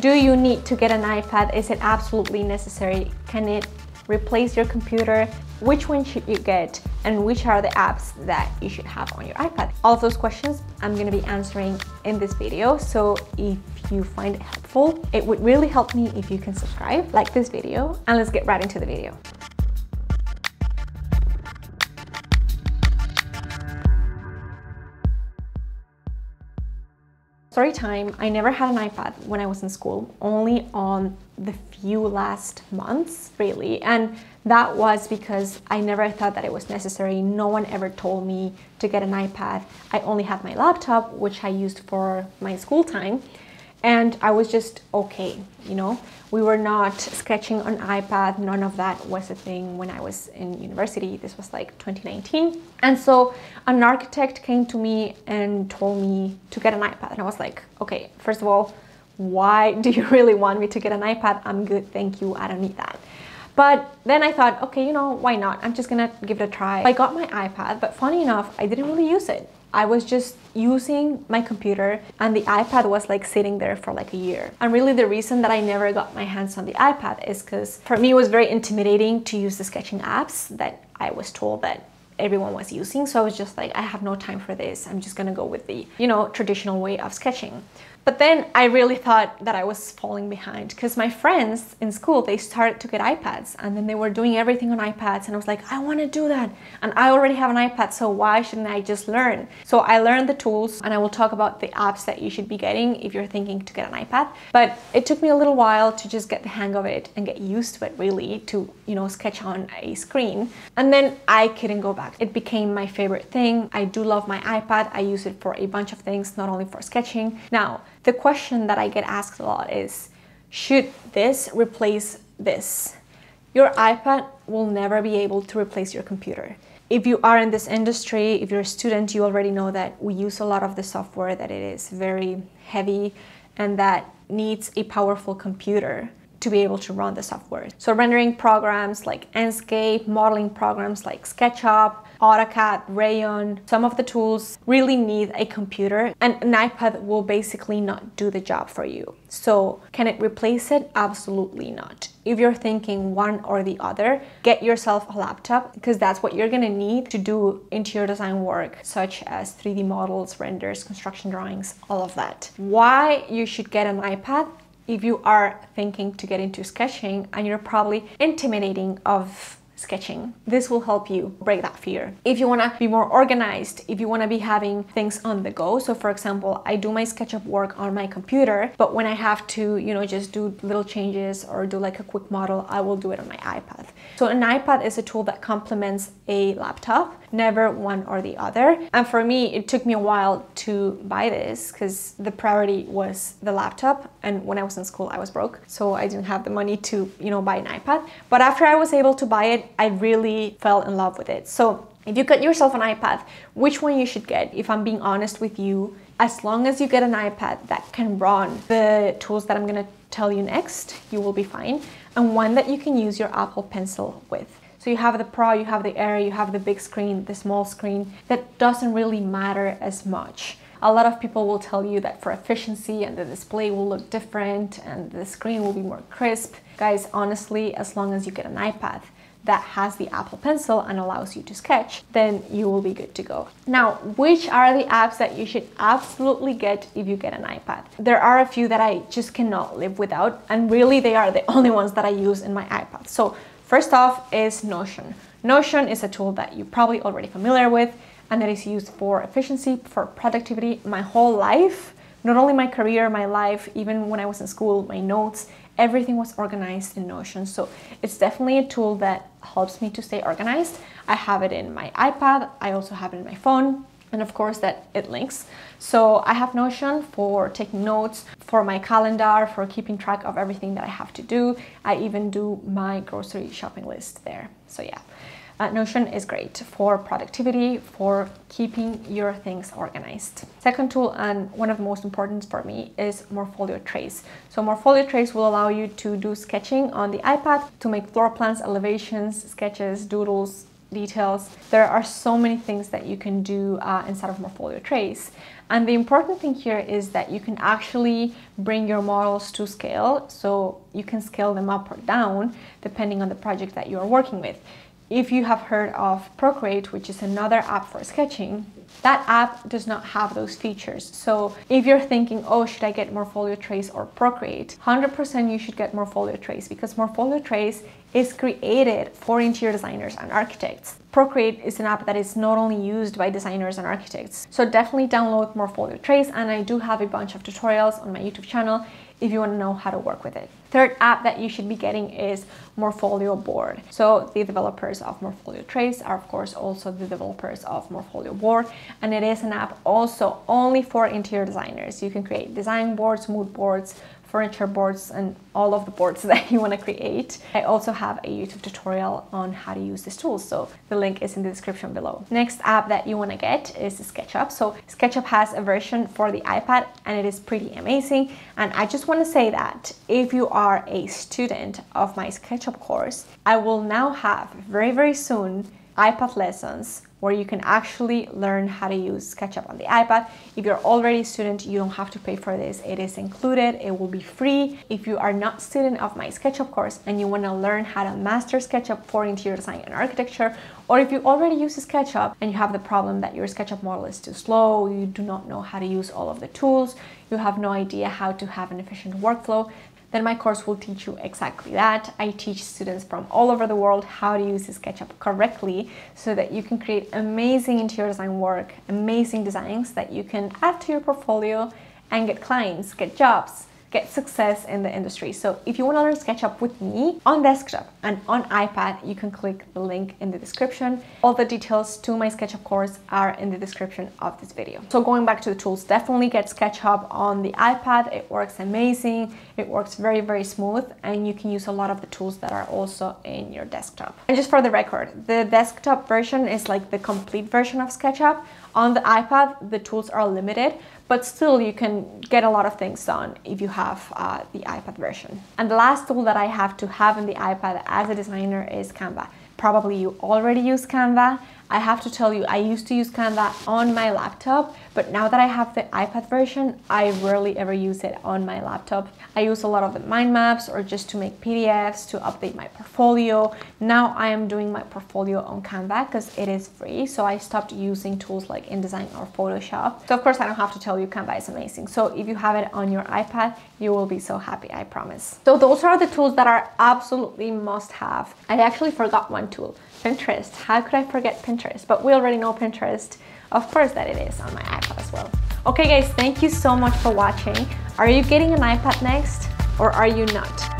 Do you need to get an iPad? Is it absolutely necessary? Can it replace your computer? Which one should you get? And which are the apps that you should have on your iPad? All of those questions I'm gonna be answering in this video. So if you find it helpful, it would really help me if you can subscribe, like this video, and let's get right into the video. Story time, I never had an iPad when I was in school, only on the few last months, really. And that was because I never thought that it was necessary. No one ever told me to get an iPad. I only had my laptop, which I used for my school time and I was just okay, you know. We were not sketching on iPad, none of that was a thing when I was in university. This was like 2019. And so an architect came to me and told me to get an iPad. And I was like, okay, first of all, why do you really want me to get an iPad? I'm good, thank you, I don't need that. But then I thought, okay, you know, why not? I'm just gonna give it a try. I got my iPad, but funny enough, I didn't really use it. I was just using my computer and the iPad was like sitting there for like a year. And really the reason that I never got my hands on the iPad is because for me it was very intimidating to use the sketching apps that I was told that everyone was using. So I was just like, I have no time for this. I'm just gonna go with the, you know, traditional way of sketching. But then I really thought that I was falling behind because my friends in school, they started to get iPads and then they were doing everything on iPads. And I was like, I want to do that. And I already have an iPad, so why shouldn't I just learn? So I learned the tools and I will talk about the apps that you should be getting if you're thinking to get an iPad. But it took me a little while to just get the hang of it and get used to it really to, you know, sketch on a screen. And then I couldn't go back. It became my favorite thing. I do love my iPad. I use it for a bunch of things, not only for sketching. Now, the question that I get asked a lot is, should this replace this? Your iPad will never be able to replace your computer. If you are in this industry, if you're a student, you already know that we use a lot of the software that it is very heavy and that needs a powerful computer to be able to run the software. So rendering programs like Enscape, modeling programs like SketchUp, AutoCAD, Rhino, some of the tools really need a computer and an iPad will basically not do the job for you. So can it replace it? Absolutely not. If you're thinking one or the other, get yourself a laptop because that's what you're gonna need to do interior design work such as 3D models, renders, construction drawings, all of that. Why you should get an iPad? If you are thinking to get into sketching and you're probably intimidating of sketching. This will help you break that fear. If you want to be more organized, if you want to be having things on the go. So for example, I do my SketchUp work on my computer, but when I have to, you know, just do little changes or do like a quick model, I will do it on my iPad. So an iPad is a tool that complements a laptop, never one or the other. And for me, it took me a while to buy this because the priority was the laptop. And when I was in school, I was broke. So I didn't have the money to, you know, buy an iPad. But after I was able to buy it, I really fell in love with it. So if you get yourself an iPad, which one you should get, if I'm being honest with you, as long as you get an iPad that can run the tools that I'm gonna tell you next, you will be fine. And one that you can use your Apple Pencil with. So you have the Pro, you have the Air, you have the big screen, the small screen. That doesn't really matter as much. A lot of people will tell you that for efficiency and the display will look different and the screen will be more crisp. Guys, honestly, as long as you get an iPad, that has the Apple Pencil and allows you to sketch, then you will be good to go. Now, which are the apps that you should absolutely get if you get an iPad? There are a few that I just cannot live without, and really they are the only ones that I use in my iPad. So first off is Notion. Notion is a tool that you're probably already familiar with, and it is used for efficiency, for productivity. My whole life, not only my career, my life, even when I was in school, my notes, everything was organized in Notion. So it's definitely a tool that helps me to stay organized. I have it in my iPad, I also have it in my phone, and of course that it links. So I have Notion for taking notes, for my calendar, for keeping track of everything that I have to do. I even do my grocery shopping list there. So yeah. Uh, Notion is great for productivity, for keeping your things organized. Second tool, and one of the most important for me, is Morpholio Trace. So Morpholio Trace will allow you to do sketching on the iPad to make floor plans, elevations, sketches, doodles, details. There are so many things that you can do uh, inside of Morpholio Trace. And the important thing here is that you can actually bring your models to scale. So you can scale them up or down depending on the project that you're working with. If you have heard of Procreate, which is another app for sketching, that app does not have those features. So if you're thinking, oh, should I get Morpholio Trace or Procreate? 100% you should get Morpholio Trace because Morpholio Trace is created for interior designers and architects. Procreate is an app that is not only used by designers and architects. So definitely download Morpholio Trace and I do have a bunch of tutorials on my YouTube channel if you want to know how to work with it. Third app that you should be getting is Morpholio Board. So the developers of Morpholio Trace are of course also the developers of Morpholio Board and it is an app also only for interior designers. You can create design boards, mood boards, furniture boards and all of the boards that you want to create. I also have a YouTube tutorial on how to use these tools, so the link is in the description below. Next app that you want to get is SketchUp. So SketchUp has a version for the iPad and it is pretty amazing. And I just want to say that if you are a student of my SketchUp course, I will now have very, very soon iPad lessons where you can actually learn how to use SketchUp on the iPad. If you're already a student, you don't have to pay for this. It is included, it will be free. If you are not a student of my SketchUp course and you wanna learn how to master SketchUp for interior design and architecture, or if you already use SketchUp and you have the problem that your SketchUp model is too slow, you do not know how to use all of the tools, you have no idea how to have an efficient workflow, then my course will teach you exactly that. I teach students from all over the world how to use SketchUp correctly so that you can create amazing interior design work, amazing designs that you can add to your portfolio and get clients, get jobs, get success in the industry. So if you want to learn SketchUp with me on desktop and on iPad, you can click the link in the description. All the details to my SketchUp course are in the description of this video. So going back to the tools, definitely get SketchUp on the iPad. It works amazing. It works very, very smooth and you can use a lot of the tools that are also in your desktop. And just for the record, the desktop version is like the complete version of SketchUp. On the iPad, the tools are limited, but still you can get a lot of things done if you have uh, the iPad version. And the last tool that I have to have in the iPad as a designer is Canva. Probably you already use Canva I have to tell you, I used to use Canva on my laptop, but now that I have the iPad version, I rarely ever use it on my laptop. I use a lot of the mind maps or just to make PDFs to update my portfolio. Now I am doing my portfolio on Canva because it is free, so I stopped using tools like InDesign or Photoshop. So of course I don't have to tell you Canva is amazing. So if you have it on your iPad, you will be so happy, I promise. So those are the tools that are absolutely must have. I actually forgot one tool. Pinterest. How could I forget Pinterest? But we already know Pinterest. Of course that it is on my iPad as well. Okay guys, thank you so much for watching. Are you getting an iPad next or are you not?